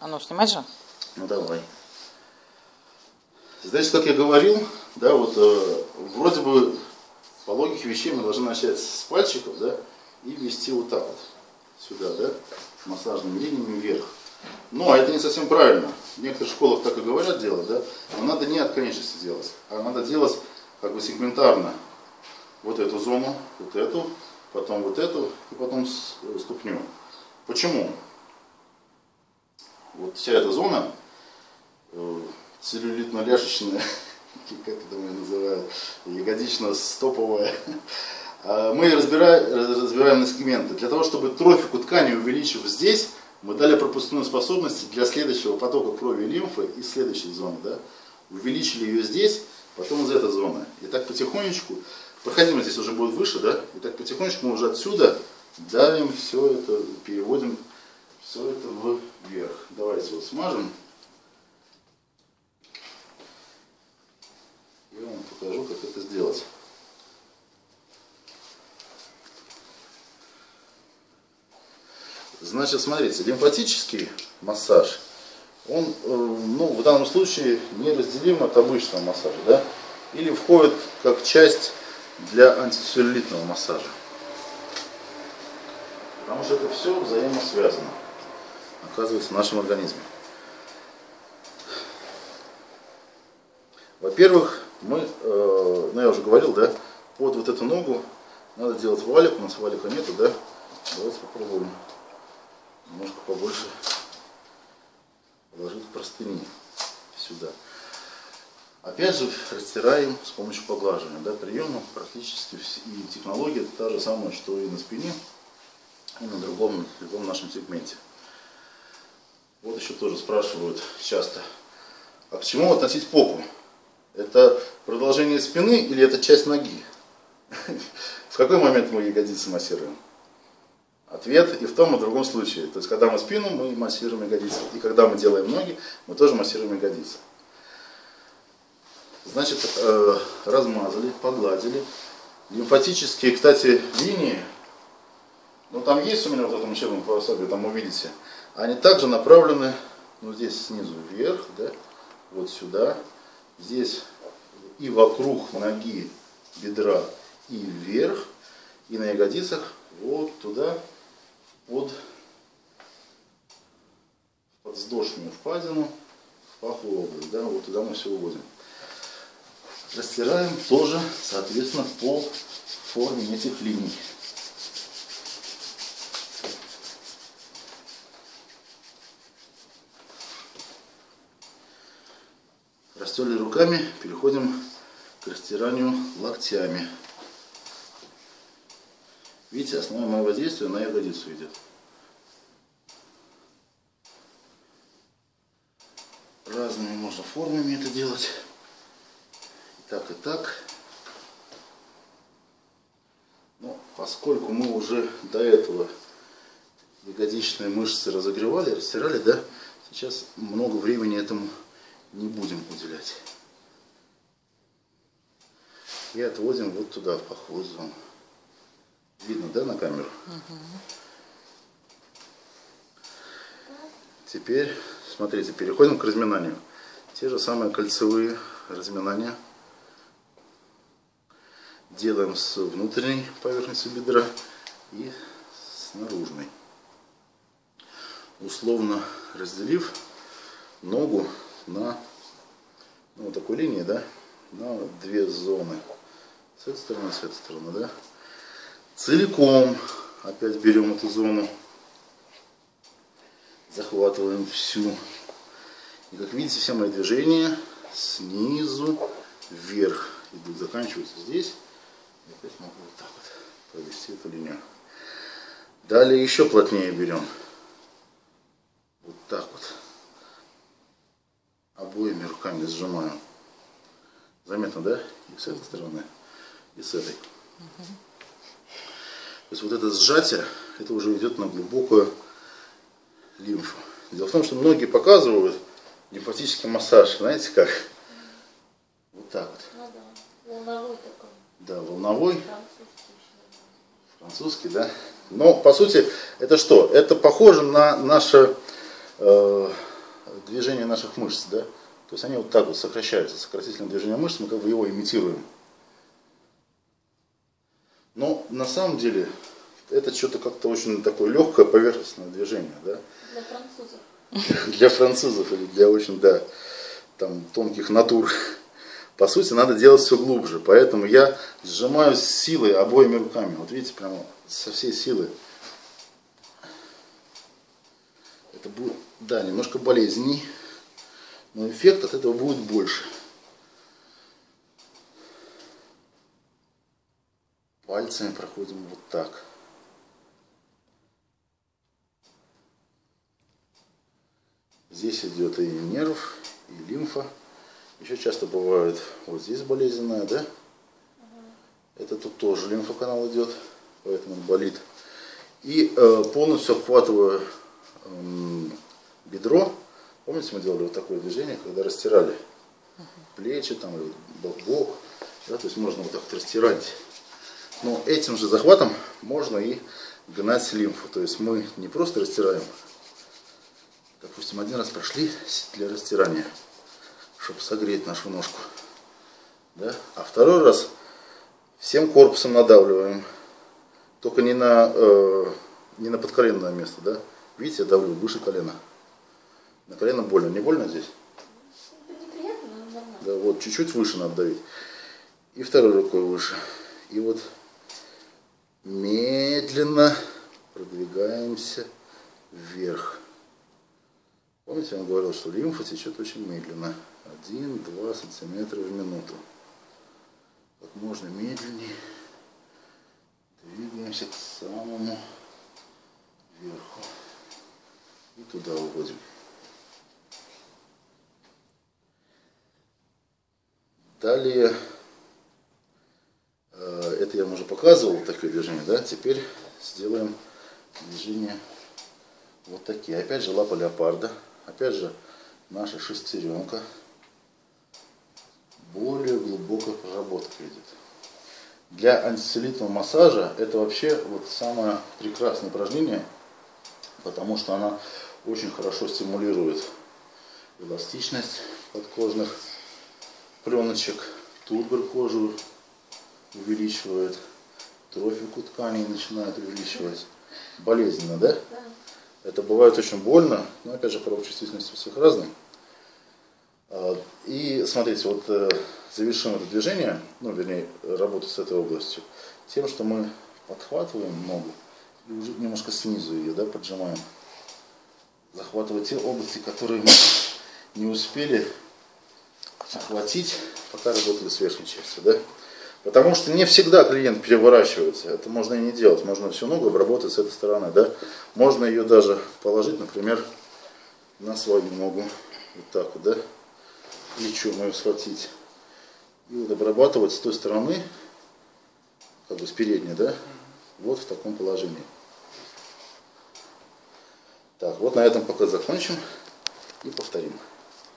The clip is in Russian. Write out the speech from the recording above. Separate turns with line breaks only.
А ну, снимать же?
Ну давай. Значит, как я говорил, да, вот э, вроде бы по логике вещей мы должны начать с пальчиков, да, и вести вот так вот сюда, да, массажными линиями вверх. Ну, а это не совсем правильно. В некоторых школах так и говорят делать, да, но надо не от конечности делать, а надо делать как бы сегментарно. Вот эту зону, вот эту, потом вот эту и потом э, ступню. Почему? Вот вся эта зона э, целлюлитно-ляжечная, как это мы называют, ягодично-стоповая, а мы разбираем, разбираем на сегменты. Для того, чтобы трофику ткани увеличив здесь, мы дали пропускную способность для следующего потока крови и лимфы из следующей зоны. Да? Увеличили ее здесь, потом из этой зоны. И так потихонечку, проходимость здесь уже будет выше, да? И так потихонечку мы уже отсюда давим все это, переводим все это вверх. Давайте вот смажем. Я вам покажу, как это сделать. Значит, смотрите, лимфатический массаж, он, э, ну, в данном случае неразделим от обычного массажа, да, или входит как часть для антицеллюлитного массажа. Потому что это все взаимосвязано, оказывается, в нашем организме. Во-первых, мы, э, ну я уже говорил, да, под вот эту ногу надо делать валик, у нас валика нету, да, давайте попробуем немножко побольше положить простыни сюда. Опять же, растираем с помощью поглаживания. Да, приема практически и технология та же самая, что и на спине, и на другом, любом нашем сегменте. Вот еще тоже спрашивают часто, а к чему относить попу? Это продолжение спины или это часть ноги? В какой момент мы ягодицы массируем? Ответ и в том, и в другом случае. То есть, когда мы спину, мы массируем ягодицы. И когда мы делаем ноги, мы тоже массируем ягодицы. Значит, э, размазали, погладили. Лимфатические, кстати, линии, ну там есть у меня вот в этом учебном пособии, там увидите, они также направлены, ну здесь снизу вверх, да, вот сюда, здесь и вокруг ноги, бедра и вверх, и на ягодицах вот туда, под подвздошную впадину, в паховую область, да, вот туда мы все уводим. Растираем тоже, соответственно, по форме этих линий. Растерли руками, переходим к растиранию локтями. Видите, основное мое воздействие на ягодицу идет. Разными можно формами это делать. И так, и так. Но поскольку мы уже до этого ягодичные мышцы разогревали, растирали, да, сейчас много времени этому не будем уделять. И отводим вот туда, в паховую зону. Видно, да, на камеру? Угу. Теперь, смотрите, переходим к разминанию. Те же самые кольцевые разминания делаем с внутренней поверхностью бедра и с наружной. Условно разделив ногу на ну, вот такой линии, да, на две зоны. С этой стороны, с этой стороны, да целиком опять берем эту зону, захватываем всю. И как видите, все мои движения снизу вверх идут, заканчиваются здесь. И опять могу вот так вот провести эту линию. Далее еще плотнее берем. Вот так вот. Обоими руками сжимаем. Заметно, да? И с этой стороны, и с этой. Угу. То есть вот это сжатие, это уже идет на глубокую лимфу. Дело в том, что многие показывают лимфатический массаж, знаете как? Вот так вот. Ну, да. Волновой такой. Да, волновой. Французский, Французский, да. Но по сути это что? Это похоже на наше э, движение наших мышц, да? То есть они вот так вот сокращаются, сокращительное движение мышц, мы как бы его имитируем. Но на самом деле это что-то как-то очень такое легкое поверхностное движение, да?
Для французов.
Для французов или для очень, да, там тонких натур. По сути, надо делать все глубже. Поэтому я сжимаю силой обоими руками. Вот видите, прямо со всей силы. Это будет, да, немножко болезненней, но эффект от этого будет больше. Пальцами проходим вот так. Здесь идет и нерв, и лимфа. Еще часто бывает вот здесь болезненная, да? Это тут тоже лимфоканал идет, поэтому он болит. И э, полностью обхватываю э, бедро. Помните, мы делали вот такое движение, когда растирали плечи, там, бок, да, то есть можно вот так вот растирать. Но этим же захватом можно и гнать лимфу. То есть мы не просто растираем, допустим, один раз прошли для растирания, чтобы согреть нашу ножку. Да? А второй раз всем корпусом надавливаем. Только не на, э, не на подколенное место, да? Видите, я давлю выше колена. На колено больно. Не больно здесь?
Неприятно, но нормально.
Да, вот чуть-чуть выше надо давить. И второй рукой выше. И вот медленно продвигаемся вверх. Помните, я вам говорил, что лимфа течет очень медленно. 1-2 сантиметра в минуту. Как можно медленнее двигаемся к самому верху. И туда уходим. Далее, э, это я вам уже показывал, такое движение, да? Теперь сделаем движение вот такие. Опять же лапа леопарда. Опять же наша шестеренка. Более глубокая проработка идет. Для антицеллюлитного массажа это вообще вот самое прекрасное упражнение, потому что она очень хорошо стимулирует эластичность подкожных пленочек, тургор кожу увеличивает, трофику тканей начинает увеличивать. Болезненно, да?
Да.
Это бывает очень больно, но опять же порог чувствительности у всех разный. А, И смотрите, вот э, завершим это движение, ну вернее работу с этой областью, тем, что мы подхватываем ногу и уже немножко снизу ее, да, поджимаем. Захватывая те области, которые мы не успели охватить, пока работали с верхней частью, да? Потому что не всегда клиент переворачивается. Это можно и не делать. Можно всю ногу обработать с этой стороны, да? Можно ее даже положить, например, на свою ногу. Вот так вот, да? Плечо мое схватить. И вот обрабатывать с той стороны, как бы с передней, да? Вот в таком положении. Так, вот на этом пока закончим и повторим.